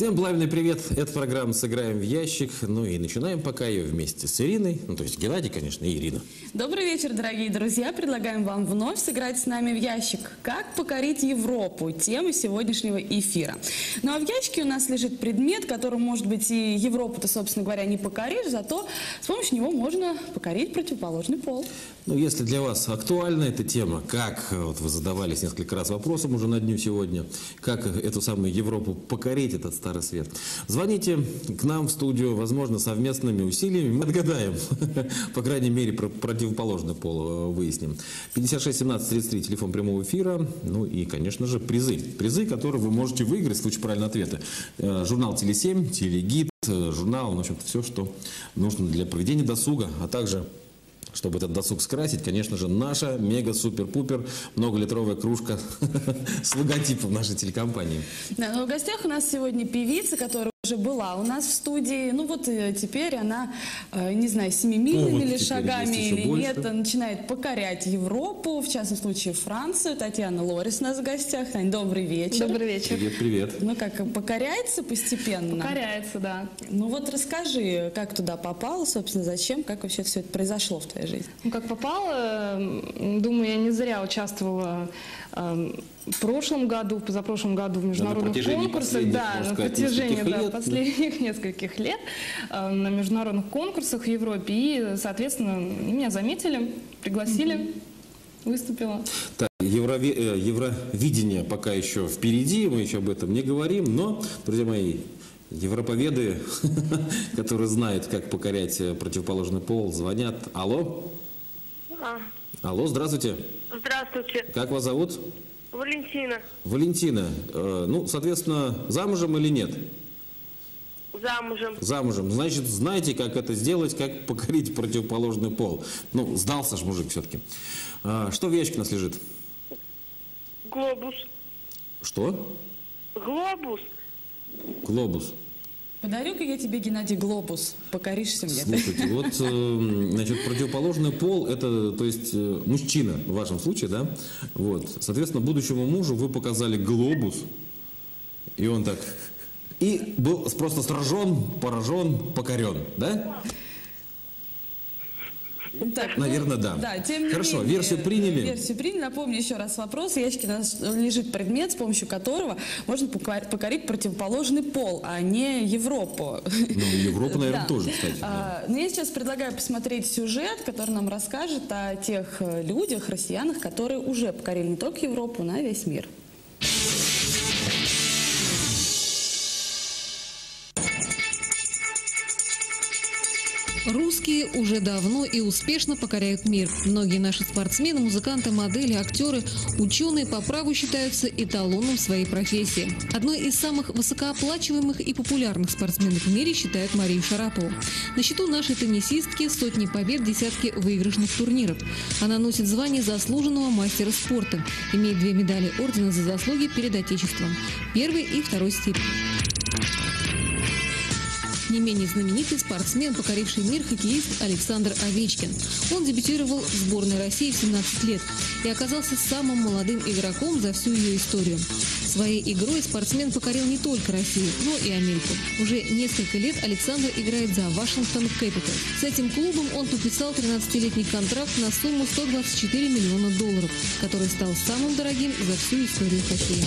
Всем пламенный привет. Это программа «Сыграем в ящик». Ну и начинаем пока ее вместе с Ириной. Ну, то есть Геннадий, конечно, и Ирина. Добрый вечер, дорогие друзья. Предлагаем вам вновь сыграть с нами в ящик. Как покорить Европу? Тема сегодняшнего эфира. Ну а в ящике у нас лежит предмет, которым, может быть, и Европу-то, собственно говоря, не покоришь, зато с помощью него можно покорить противоположный пол. Ну, если для вас актуальна эта тема, как, вот вы задавались несколько раз вопросом уже на дню сегодня, как эту самую Европу покорить, этот старый свет, звоните к нам в студию, возможно, совместными усилиями мы отгадаем, по крайней мере, про противоположный пол э, выясним. 56 17 33, телефон прямого эфира, ну и, конечно же, призы. Призы, которые вы можете выиграть в случае правильного ответа. Э, Журнал «Теле7», «Телегид», э, журнал, ну, в общем-то, все, что нужно для проведения досуга, а также чтобы этот досуг скрасить, конечно же, наша мега-супер-пупер многолитровая кружка с логотипом нашей телекомпании. Да, но в гостях у нас сегодня певица, которая уже была у нас в студии. Ну вот э, теперь она, э, не знаю, семимильными Ну, вот ли шагами или больше. нет, начинает покорять Европу, в частном случае Францию. Татьяна Лорис у нас в гостях. Тань, добрый вечер. Добрый вечер. Привет, привет. Ну как, покоряется постепенно? Покоряется, да. Ну вот расскажи, как туда попала, собственно, зачем, как вообще все это произошло в твоей жизни? Ну, как попало, м, думаю, я не зря участвовала эм, в прошлом году, в позапрошлом году в международных протяжении конкурсах. Да, на протяжении нескольких да, лет, да. последних нескольких лет э, на международных конкурсах в Европе. И, соответственно, меня заметили, пригласили, выступила. Так, еврове- э, евровидение пока еще впереди, мы еще об этом не говорим, но, друзья мои, европоведы, которые знают, как покорять э, противоположный пол, звонят. Алло? Алло, здравствуйте. Здравствуйте, Как вас зовут? Валентина. Валентина. Ну, соответственно, замужем или нет? Замужем. Замужем. Значит, знаете, как это сделать, как покорить противоположный пол. Ну, сдался ж мужик все-таки. что в ящике у нас лежит? Глобус. Что? Глобус. Глобус. Подарю-ка я тебе, Геннадий, глобус. Покоришься мне. Слушайте, вот, э, значит, противоположный пол, это, то есть, э, мужчина в вашем случае, да? Вот. Соответственно, будущему мужу вы показали глобус, и он так... И был просто сражен, поражен, покорен, да? Так, Наверное, да. Да, тем Хорошо, менее, версию приняли? Версию приняли. Напомню еще раз вопрос. В ящике у нас лежит предмет, с помощью которого можно покор- покорить противоположный пол, а не Европу. Ну, Европа, наверное, Да. тоже, кстати. да. А, Но я сейчас предлагаю посмотреть сюжет, который нам расскажет о тех э, людях, россиянах, которые уже покорили не только Европу, но и весь мир. Русские уже давно и успешно покоряют мир. Многие наши спортсмены, музыканты, модели, актеры, ученые по праву считаются эталоном своей профессии. Одной из самых высокооплачиваемых и популярных спортсменов в мире считают Марию Шарапову. На счету нашей теннисистки сотни побед, десятки выигрышных турниров. Она носит звание заслуженного мастера спорта, имеет две медали ордена за заслуги перед Отечеством. Первый и второй степень. Не менее знаменитый спортсмен, покоривший мир, хоккеист Александр Овечкин. Он дебютировал в сборной России в 17 лет и оказался самым молодым игроком за всю ее историю. Своей игрой спортсмен покорил не только Россию, но и Америку. Уже несколько лет Александр играет за Вашингтон Кэпитал. С этим клубом он подписал 13-летний контракт на сумму 124 миллиона долларов, который стал самым дорогим за всю историю хоккея.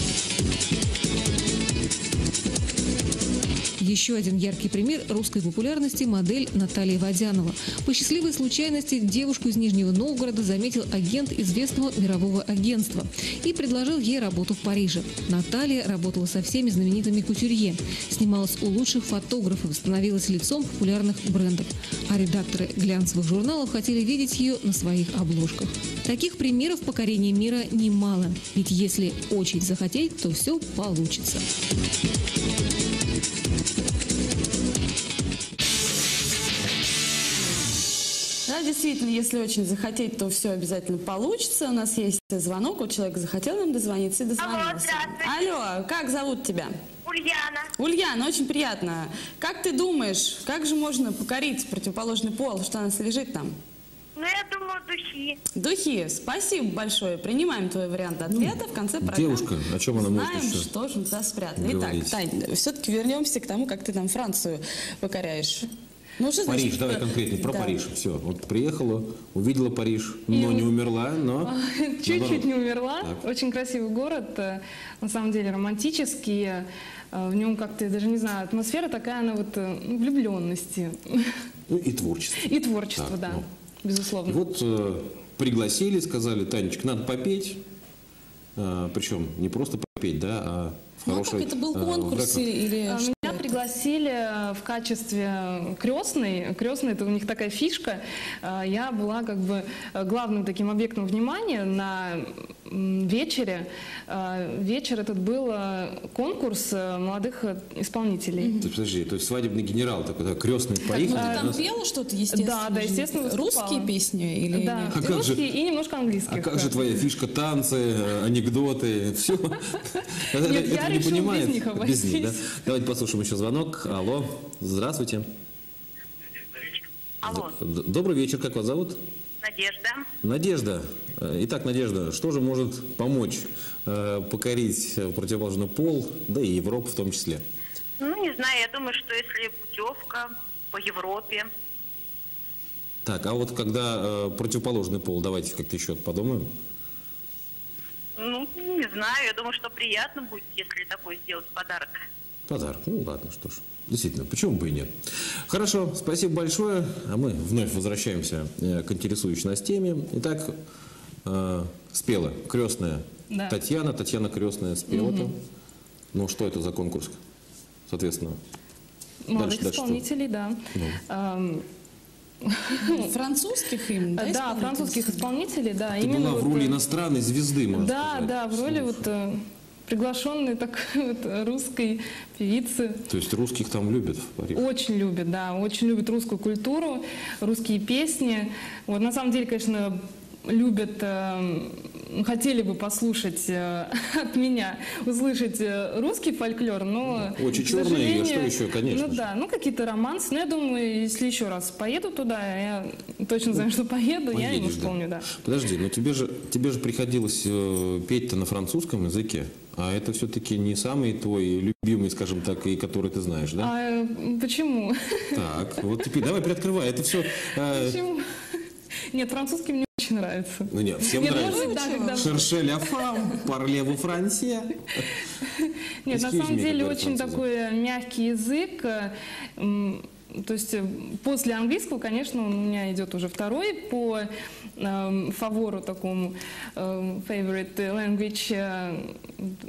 Еще один яркий пример русской популярности – модель Наталья Водянова. По счастливой случайности девушку из Нижнего Новгорода заметил агент известного мирового агентства и предложил ей работу в Париже. Наталья работала со всеми знаменитыми кутюрье, снималась у лучших фотографов, становилась лицом популярных брендов. А редакторы глянцевых журналов хотели видеть ее на своих обложках. Таких примеров покорения мира немало. Ведь если очень захотеть, то все получится. Действительно, если очень захотеть, то все обязательно получится. У нас есть звонок, у человека захотел нам дозвониться и дозвонился. Алло. Алло, как зовут тебя? Ульяна. Ульяна, очень приятно. Как ты думаешь, как же можно покорить противоположный пол? Что у нас лежит там? Ну, я думаю, духи. Духи, спасибо большое. Принимаем твой вариант ответа. В конце программы девушка, о чем она может знаем, еще что же у тебя спрятано. Итак, Тань, все-таки вернемся к тому, как ты там Францию покоряешь. Ну, что Париж, значит, давай э, конкретнее, про да. Париж. Все, вот приехала, увидела Париж, но не умерла, но... Чуть-чуть не умерла. Так. Очень красивый город, э, на самом деле романтический. э, В нем как-то, я даже не знаю, атмосфера такая, она вот влюбленности. Ну и творчество. И творчество, Так, да, ну. безусловно. И вот э, пригласили, сказали, Танечка, надо попеть. Э, причем не просто попеть, да, а в Ну, а как это был конкурс в или, пригласили в качестве крестной. Крестная это у них такая фишка. А, Я была как бы э, главным таким объектом внимания на вечере. А, Вечер этот был э, конкурс э, молодых э, исполнителей. То есть, подожди, то есть свадебный генерал такой, да, крестный Ну, поехал. ты у там нас- пела что-то, естественно? Да, да, же? естественно, выступала. Русские песни или Да? А как же- русские, и немножко английских. А как же твоя фишка танцы, э, анекдоты, все? Нет, я решила без них Без них, да? обойтись. Давайте послушаем еще звонок. Алло, здравствуйте. Алло, Добрый вечер, как вас зовут? Надежда. Надежда. Э, Итак, Надежда, что же может помочь э, покорить э, противоположный пол, да и Европу в том числе? Ну, не знаю, я думаю, что если путевка по Европе, Так, а вот когда э, противоположный пол, давайте как-то еще подумаем. ну, не знаю, я думаю, что приятно будет, если такой сделать подарок. Подарок. Ну ладно, что ж. Действительно, почему бы и нет. Хорошо, спасибо большое. А мы вновь возвращаемся э, к интересующей нас теме. Итак, э, спела крестная Да. Татьяна. Татьяна крестная спела-то. Ну, что это за конкурс? Соответственно, Молодых дальше, дальше исполнителей, да. Ам, Французских им, да? Да, французских исполнителей, да. ты была в вот, роли э, иностранной звезды, можно Да, сказать. да, в роли вот э, приглашенной такой вот русской певицы. То есть русских там любят в Париже? Очень любят, да, очень любят русскую культуру, русские песни. Вот на самом деле, конечно, любят, э, хотели бы послушать э, от меня, услышать э, русский фольклор, но... Очи к черные, сожалению, что еще, конечно Ну да, ну какие-то романсы. Но я думаю, если еще раз поеду туда, я точно знаю, что поеду, я ему Поедешь, да. да. Подожди, но тебе же, тебе же приходилось э, петь-то на французском языке, а это все-таки не самый твой любимый, скажем так, и который ты знаешь, да? А почему? Так, вот теперь давай приоткрывай. Это все... Почему? Нет, французский мне очень нравится. ну нет, всем нравится. быть, да, когда... Шерше ля фам, парлеву Франция. Нет, на самом деле очень такой э, мягкий язык. э, То есть э, после английского, конечно, он у меня идет уже второй по фавору такому favorite language. э,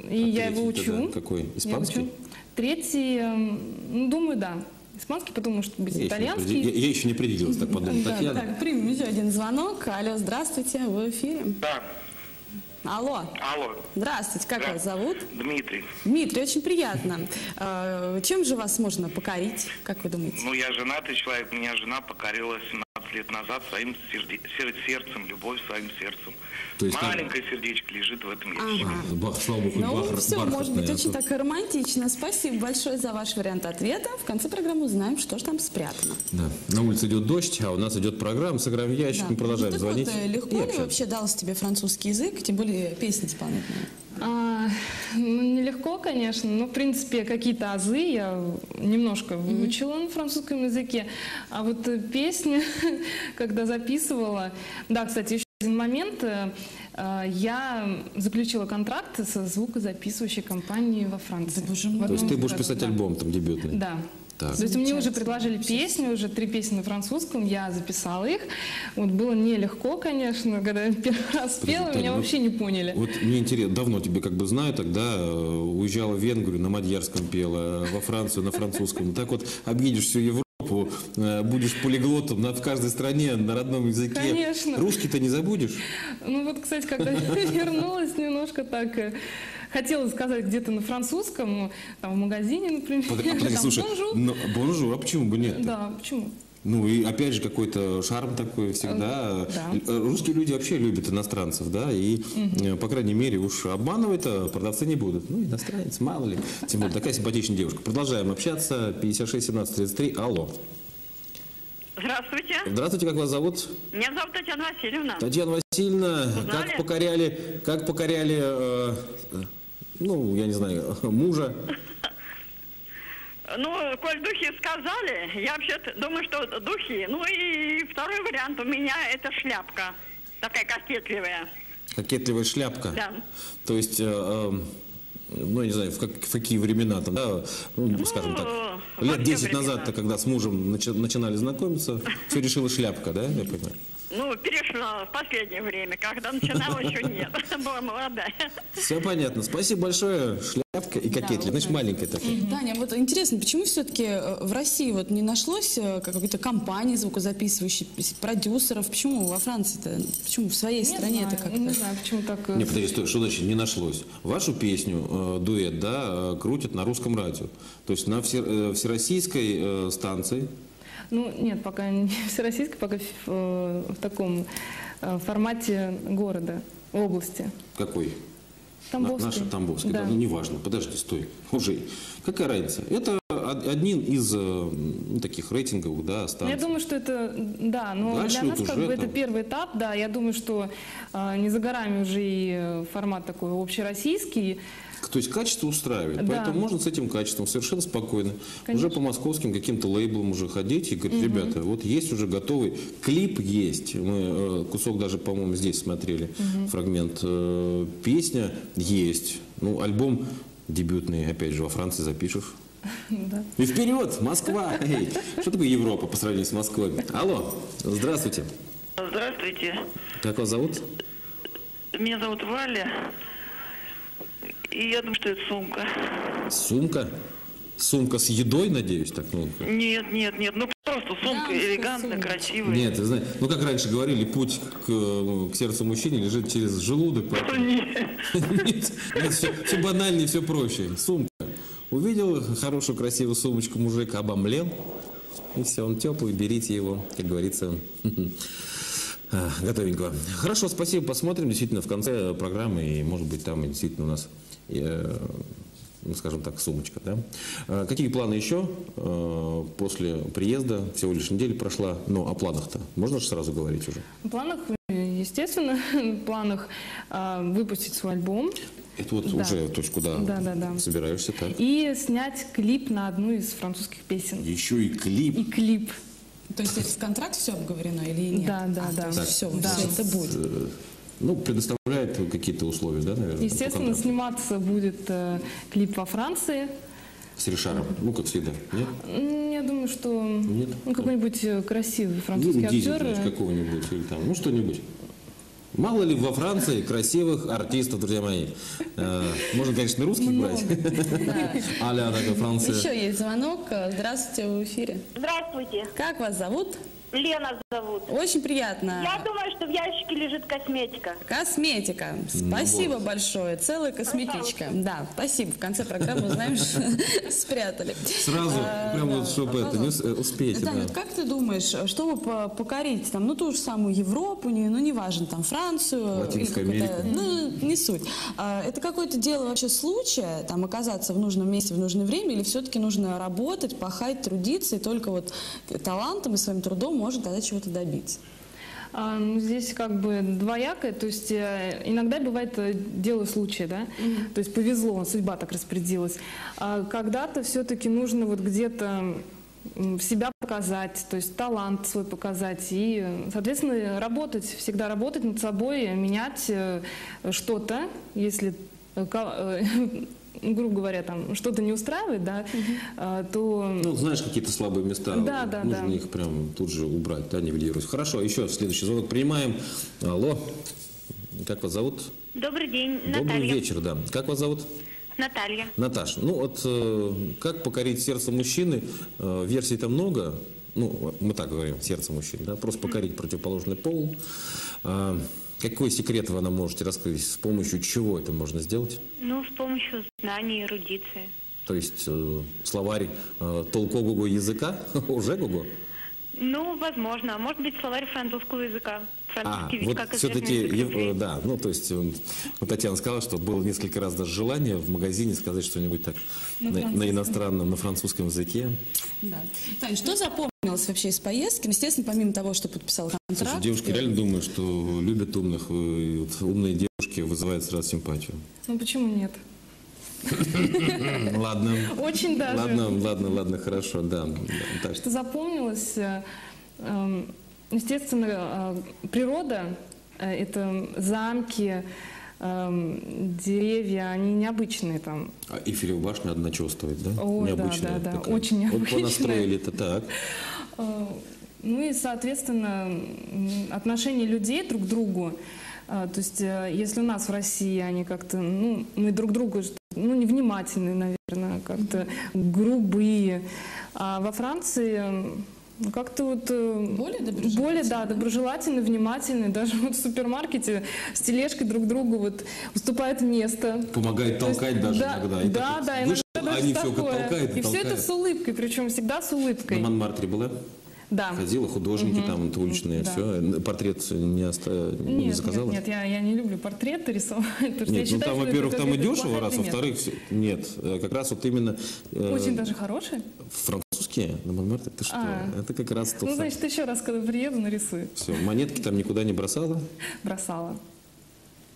И А я его учу. какой? Испанский? Третий, ну, думаю, да. Испанский, потом может быть Я еще, не итальянский. определ- я- я еще не определился, так подумал. Да, Татьяна. так, примем еще один звонок. Алло, здравствуйте, вы в эфире. Да, Алло, алло, здравствуйте, как вас зовут? Дмитрий. Дмитрий, очень приятно. Э, Чем же вас можно покорить, как вы думаете? Ну, я женатый человек, меня жена покорила 17 лет назад своим серде- сер- сердцем, любовь своим сердцем. То есть там- Маленькое сердечко лежит в этом ящике. Ага. Бах, слава богу, Ну, бархат- все, может быть, бархатная, очень так романтично. Спасибо большое за ваш вариант ответа. В конце программы узнаем, что же там спрятано. Да. На улице идет дождь, а у нас идет программа, сыграем в ящик, Да. мы продолжаем Ну, звонить. Вот, э, легко ли вообще дался тебе французский язык, тем более песни исполнительные? А, ну, нелегко, конечно, но, в принципе, какие-то азы я немножко выучила на французском языке. А вот э, песни, когда записывала... Да, кстати, еще один момент. э, э, Я заключила контракт со звукозаписывающей компанией во Франции. Да, боже мой. В То есть ты будешь писать да. альбом там дебютный? Да. Так. То есть мне уже предложили песни, уже три песни на французском, я записала их. Вот было нелегко, конечно, когда я первый раз пела, Таня, меня ну, вообще не поняли. Вот мне интересно, давно тебя как бы знаю, тогда э, уезжала в Венгрию, на мадьярском пела, во Францию на французском. Так вот объедешь всю Европу, э, будешь полиглотом на, в каждой стране на родном языке. Конечно. Русский-то не забудешь? Ну вот, кстати, когда я вернулась, немножко так э, хотела сказать где-то на французском, там в магазине, например. Под- а подожди, там, слушай, «Bonjour». bonjour, а почему бы нет? Да, почему? Ну и опять же какой-то шарм такой всегда. Да. Э, Русские люди вообще любят иностранцев, да, и, э, по крайней мере, уж обманывать-то продавцы не будут. Ну, иностранец, мало ли. Тем более, такая симпатичная девушка. Продолжаем общаться. 56 17 33. Алло. Здравствуйте. Здравствуйте, как вас зовут? Меня зовут Татьяна Васильевна. Татьяна Васильевна, Узнали? как покоряли, как покоряли, э, э, ну, я не знаю, мужа? Ну, коль духи сказали, я вообще думаю, что духи. Ну и второй вариант у меня это шляпка. Такая кокетливая. Кокетливая шляпка. Да. То есть, э, э, ну, я не знаю, в, как- в какие времена там, да, ну, скажем так, лет те 10 времена. назад-то, когда с мужем начи- начинали знакомиться, все решила шляпка, да, я понимаю? Ну, перешла в последнее время. Когда начинала, еще нет. Была молодая. Все понятно. Спасибо большое. Шляпка и кокетливая. Значит, маленькая такая. Таня, вот интересно, почему все-таки в России вот не нашлось э, какой-то компании звукозаписывающей, продюсеров? Почему во Франции-то? Почему в своей стране это как-то? Не знаю, почему так... э, Не, подожди, стой, что значит не нашлось? Вашу песню, э, дуэт, да, э, крутят на русском радио. То есть на все- э, всероссийской э, станции. Ну, нет, пока не всероссийский, пока в, э, в таком э, формате города, области. Какой? Тамбовской. На- Наша Тамбовская. Да. Да. Ну, неважно. Подожди, стой. Уже. Какая разница? Это од- один из э, ну, таких рейтинговых, да, станций. Я думаю, что это, да, но Дальше для нас вот как бы это там- первый этап, да, я думаю, что а, не за горами уже и э, формат такой общероссийский. То есть качество устраивает. Да. Поэтому можно с этим качеством совершенно спокойно. Конечно. Уже по московским каким-то лейблам уже ходить и говорить, ребята, вот есть уже готовый клип есть. Мы э, кусок даже, по-моему, здесь смотрели фрагмент. Э, песня есть. Ну, альбом дебютный, опять же, во Франции запишешь. Да. И вперед, Москва! Эй, что такое Европа по сравнению с Москвой? Алло, здравствуйте. Здравствуйте. Как вас зовут? Меня зовут Валя. И я думаю, что это сумка. Сумка? Сумка с едой, надеюсь, так? Ну, Нет, нет, нет. Ну просто сумка элегантная, сумочка. красивая. Нет, знаешь, ну как раньше говорили, путь к, э, к сердцу мужчины лежит через желудок. поэтому- Нет. Нет, все, банальнее, все проще. Сумка. Увидел хорошую красивую сумочку мужик, обомлел. И все, он теплый, берите его, как говорится, а, готовенького. Хорошо, спасибо, посмотрим действительно в конце программы, и может быть там и действительно у нас, ну, скажем так, сумочка. Да? А Какие планы еще э, после приезда? Всего лишь неделя прошла. Ну, о планах-то можно же сразу говорить уже? В планах, э, естественно, в планах а, выпустить свой альбом Это вот Да. уже, то есть куда Да, да, да. собираешься, так? и снять клип на одну из французских песен. Еще и клип. И клип. То есть это в контракт все обговорено или нет? Да, да, А, да. Так. все, Да. все это будет. Ну, предоставляет какие-то условия, да, наверное? Естественно, сниматься будет э, клип во Франции. С Ришаром. Ну, как всегда. Нет? Я думаю, что Нет? ну, какой-нибудь э, красивый Ну, французский Дизель, актер. значит, э, какого-нибудь или там, ну, что-нибудь. Мало ли во Франции красивых артистов, друзья мои. Э, Можно, конечно, русских брать. А-ля такая Франция. Еще есть звонок. Здравствуйте, в эфире. Здравствуйте. Как вас зовут? Лена зовут. Очень приятно. Я думаю, что в ящике лежит косметика. Косметика. Спасибо большое. Целая косметичка. Да, спасибо. В конце программы узнаем, что спрятали. Сразу, А, прям да, вот, чтобы это, не э, успеете, да. вот как ты думаешь, чтобы по- покорить там, ну, ту же самую Европу, не, ну, неважно, там, Францию, Латинскую или какую-то- Америку. ну, не суть. А, это какое-то дело вообще случая, там, оказаться в нужном месте в нужное время, или все-таки нужно работать, пахать, трудиться, и только вот талантом и своим трудом можно тогда чего-то добиться? А, ну, здесь как бы двоякое, то есть э, иногда бывает э, дело случая, да, то есть повезло, судьба так распорядилась. А когда-то все-таки нужно вот где-то себя показать, то есть талант свой показать и, соответственно, работать, всегда работать над собой, менять э, что-то, если грубо говоря, там что-то не устраивает, да, а, то Ну, знаешь, какие-то слабые места. Да, да, Нужно да. их прям тут же убрать, да, нивелировать. Хорошо, еще следующий звонок принимаем. Алло. Как вас зовут? Добрый день, Добрый Наталья. вечер, да. Как вас зовут? Наталья. Наташа, ну вот э, как покорить сердце мужчины, э, версий там много, ну мы так говорим, сердце мужчины, да, просто покорить противоположный пол. А, какой секрет вы нам можете раскрыть, с помощью чего это можно сделать? Ну, с помощью знаний, эрудиции. То есть э, словарь э, толкового языка, уже гого? Ну, возможно. Может быть, словарь французского языка. А, вот как все-таки, да, ну, то есть, м, вот Татьяна сказала, что было несколько раз даже желание в магазине сказать что-нибудь так на, на иностранном, на французском языке. Да. Тань, что запомнилось вообще из поездки? Ну, Естественно, помимо того, что подписал контракт. Слушай, девушки реально думают, что любят умных, и вот умные девушки вызывают сразу симпатию. Ну почему нет? Ладно. Очень даже. Ладно, ладно, ладно, хорошо, да. Так что запомнилось, э, эм, естественно, э, природа, э, это замки, эм, деревья, они необычные там. А Эйфелева башня одна чего стоит, да? Необычная да, да, такая. очень Вот необычная. понастроили это так. Ну и, соответственно, отношение людей друг к другу. То есть, если у нас в России они как-то, ну, мы друг другу, ну, невнимательные, наверное, как-то грубые. А во Франции как-то вот... э, Более доброжелательные, Более, да, доброжелательные, внимательные. Даже вот в супермаркете с тележкой друг другу вот уступают место. Помогает То есть, толкать даже да, иногда. И Да, так вот да, вышел, иногда даже они все толкают и И все это с улыбкой, причем всегда с улыбкой. На Монмартре была? Да. Ходила, художники там, вот уличные, Да. все. Портрет не, оста... не Нет, заказала? нет, нет, я, я не люблю портреты рисовать. я Нет, ну считаю, там, это во-первых, там и дешево, раз, во-вторых, нет, э, как раз вот именно э, Очень даже хорошие. французские на Монмартре, ты что? А. Это как раз тот Ну, значит, еще раз, когда приеду, нарисую. Все, монетки там никуда не бросала. Бросала.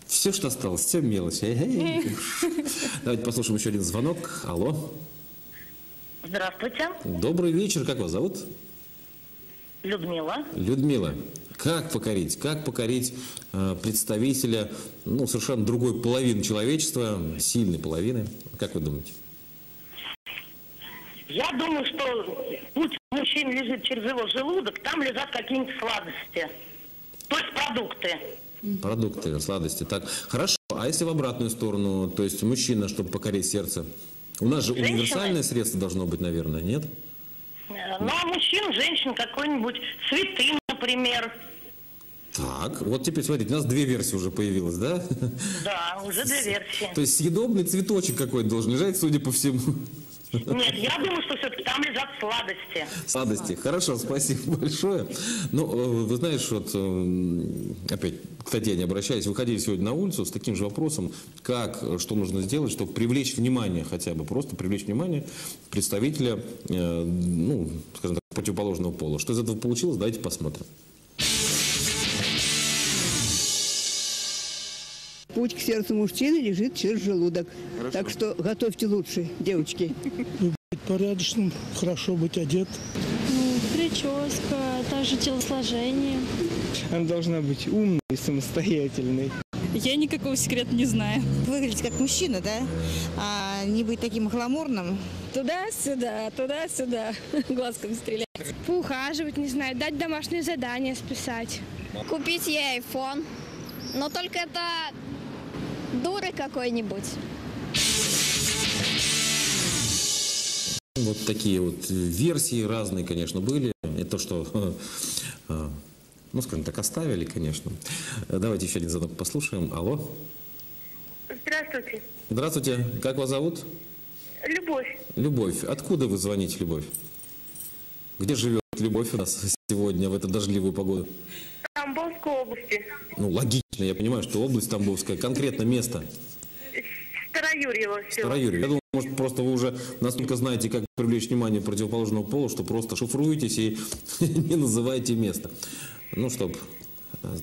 Все, что осталось, все мелочи. Давайте послушаем еще один звонок. Алло. Здравствуйте, Добрый вечер, как вас зовут? Людмила. Людмила, как покорить, как покорить э, представителя ну, совершенно другой половины человечества, сильной половины? Как вы думаете? Я думаю, что путь мужчин лежит через его желудок, там лежат какие-нибудь сладости. То есть продукты. Продукты, сладости. Так, хорошо. А если в обратную сторону, то есть мужчина, чтобы покорить сердце? У нас же Женщина. универсальное средство должно быть, наверное, нет? Ну, а мужчин, женщин какой-нибудь цветы, например. Так, вот теперь смотрите, у нас две версии уже появилось, да? Да, уже две версии. То есть съедобный цветочек какой-то должен лежать, судя по всему. Нет, я думаю, что все-таки там лежат сладости. Сладости. Хорошо, спасибо большое. Ну, э, вы знаешь, вот э, опять к Татьяне обращаюсь, выходили сегодня на улицу с таким же вопросом, как, что нужно сделать, чтобы привлечь внимание хотя бы, просто привлечь внимание представителя, э, ну, скажем так, противоположного пола. Что из этого получилось, давайте посмотрим. Путь к сердцу мужчины лежит через желудок. Так что готовьте лучше, девочки. Быть порядочным, хорошо быть одет. Прическа, также телосложение. Она должна быть умной и самостоятельной. Я никакого секрета не знаю. Выглядеть как мужчина, да? А не быть таким гламурным. Туда-сюда, туда-сюда, глазком стрелять. Поухаживать, не знаю, дать домашнее задание списать. Купить ей iPhone. Но только это дуры какой-нибудь. Вот такие вот версии разные, конечно, были. Это то, что, э, ну, скажем так, оставили, конечно. Давайте еще один звонок послушаем. Алло. Здравствуйте. Здравствуйте. Как вас зовут? Любовь. Любовь. Откуда вы звоните, Любовь? Где живет Любовь у нас сегодня в эту дождливую погоду? Тамбовской области. Ну, логично, я понимаю, что область Тамбовская, конкретно место. Староюрьево все. Староюрье. Я думаю, может, просто вы уже настолько знаете, как привлечь внимание противоположного пола, что просто шифруетесь и не называете место. Ну, чтобы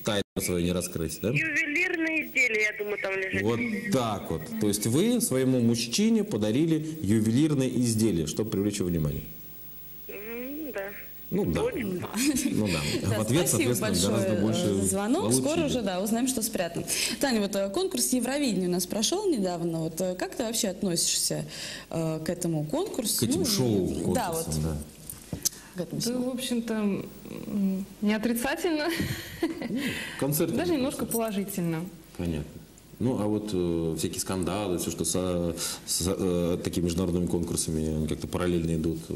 тайну свою не раскрыть, да? Ювелирные изделия, я думаю, там лежит. Вот так вот. То есть вы своему мужчине подарили ювелирное изделие, чтобы привлечь его внимание. Да. Ну да. Ну да. Да, В ответ, спасибо соответственно, большое гораздо э, больше за звонок. получили. Скоро уже, да, узнаем, что спрятано. Таня, вот э, конкурс Евровидения у нас прошел недавно. Вот э, как ты вообще относишься э, к этому конкурсу? К этим Ну, шоу Да, вот. да. К этому Да, всему. в общем-то, не отрицательно, Концерт. даже немножко положительно. Понятно. Ну, а вот э, всякие скандалы, все, что со, с э, такими международными конкурсами как-то параллельно идут, э,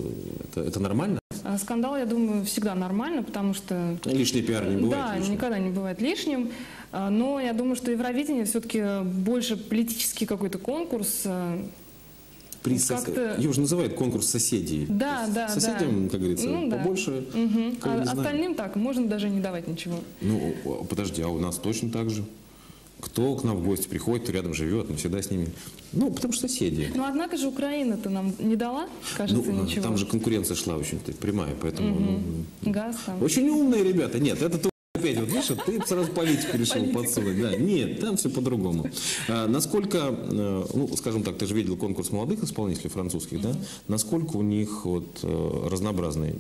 это, это нормально? А Скандал, я думаю, всегда нормально, потому что... Лишний пиар не бывает Да, лишним. никогда не бывает лишним. А, Но я думаю, что Евровидение все-таки больше политический какой-то конкурс. Приз сос- Как-то- Его же называют конкурс соседей. Да, да, да. Соседям, как говорится, Ну, да. побольше. Мгм. кого А остальным так, можно даже не давать ничего. Ну, подожди, а у нас точно так же. Кто к нам в гости приходит, кто рядом живет, мы всегда с ними. Ну, потому что соседи. Ну, однако же Украина-то нам не дала, кажется, ну, ничего. там же конкуренция шла очень прямая, поэтому... Мгм. ну, Газ там. Очень умные ребята. Нет, это ты опять, вот видишь, ты сразу политику решил подсунуть. Да, нет, там все по-другому. А, насколько, э, ну, скажем так, ты же видел конкурс молодых исполнителей французских, да? Насколько у них вот э, разнообразные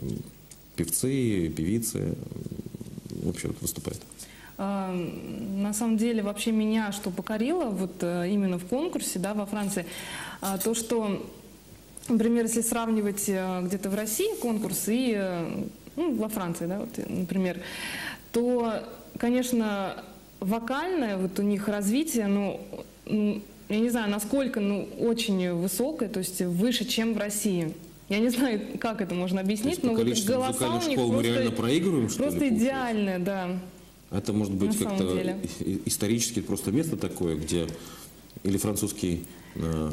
певцы, певицы вообще вот выступают? А, На самом деле, вообще меня что покорило вот э, именно в конкурсе, да, во Франции, а, то, что, например, если сравнивать где-то в России конкурс и ну, во Франции, да, вот, например, то, конечно, вокальное вот у них развитие, ну, я не знаю, насколько, ну, очень высокое, то есть выше, чем в России. Я не знаю, как это можно объяснить, но вот голоса у них школ мы просто, реально проигрываем, что ли, просто получается? идеальное, да. Это может быть как-то исторически просто место такое, где или французский э,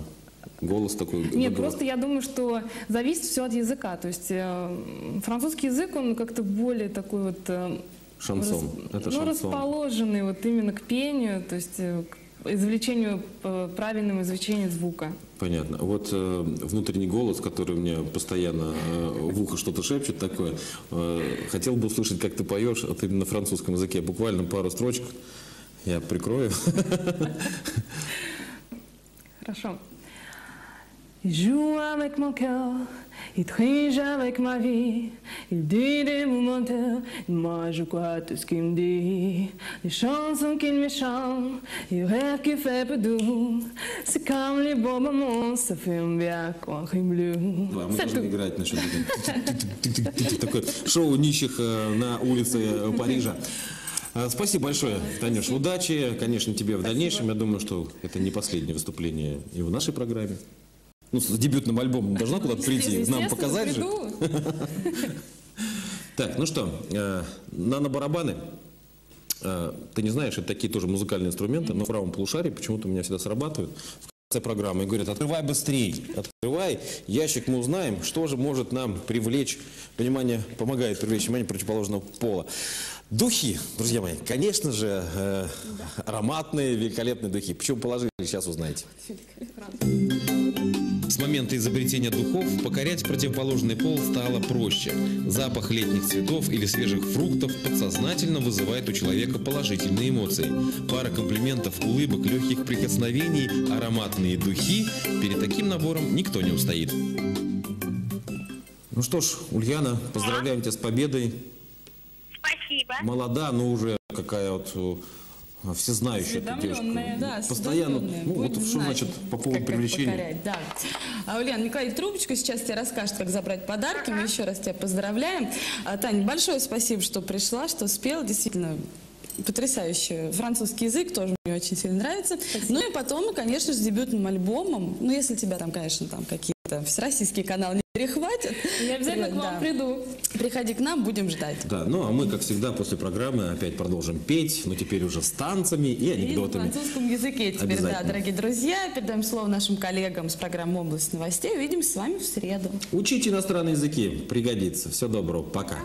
голос такой. Нет, выбрал. просто я думаю, что зависит все от языка. То есть э, французский язык, он как-то более такой вот... э, Шансон. Это ну, шансон. расположенный вот именно к пению, то есть э, к извлечению, э, правильному извлечению звука. Понятно. Вот э, внутренний голос, который мне постоянно э, в ухо что-то шепчет такое, э, хотел бы услышать, как ты поешь, вот именно на французском языке. Буквально пару строчек я прикрою. Хорошо. Il joue avec mon cœur, il triche avec ma vie, il dit des mots menteurs, et moi je crois tout ce qu'il me dit. Les chansons qu'il me chante, il rêve qu'il fait peu doux, c'est comme les bons moments, ça fait un bien quand bleu. Да, мы должны играть насчет такое шоу нищих э, на улице э, Парижа. Э, Спасибо большое, Танюш. Удачи, конечно, тебе в дальнейшем. Я думаю, что это не последнее выступление и в нашей программе. Ну, с дебютным альбомом должна куда-то прийти, нам показать же. Так, ну что, э, нано-барабаны. Э, ты не знаешь, это такие тоже музыкальные инструменты, но в правом полушарии почему-то у меня всегда срабатывают. В конце программы и говорят, открывай быстрее, открывай ящик, мы узнаем, что же может нам привлечь внимание, помогает привлечь внимание противоположного пола. Духи, друзья мои, конечно же, э, ароматные, великолепные духи. Почему положили, сейчас узнаете. С момента изобретения духов покорять противоположный пол стало проще. Запах летних цветов или свежих фруктов подсознательно вызывает у человека положительные эмоции. Пара комплиментов, улыбок, легких прикосновений, ароматные духи. Перед таким набором никто не устоит. Ну что ж, Ульяна, поздравляем тебя с победой. Спасибо. Молода, но уже какая вот э, всезнающая эта девушка. Да, Постоянно, ну вот Будет что значит по поводу как- привлечения. покорять, да. А Ульяна, не клади трубочку, сейчас тебе расскажет, как забрать подарки. Мы еще раз тебя поздравляем. А, Таня, большое спасибо, что пришла, что спела. Действительно, потрясающий французский язык, тоже мне очень сильно нравится. Ну и потом, конечно, с дебютным альбомом. Ну, если тебя там, конечно, там какие-то всероссийские каналы не перехватят. Я обязательно к вам Да. приду. Приходи к нам, будем ждать. Да, ну а мы, как всегда, после программы опять продолжим петь, но теперь уже с танцами и И на анекдотами. французском языке теперь, да, Обязательно. дорогие друзья. Передаем слово нашим коллегам с программы «Область новостей». Увидимся с вами в среду. Учите иностранные языки, пригодится. Всего доброго, пока.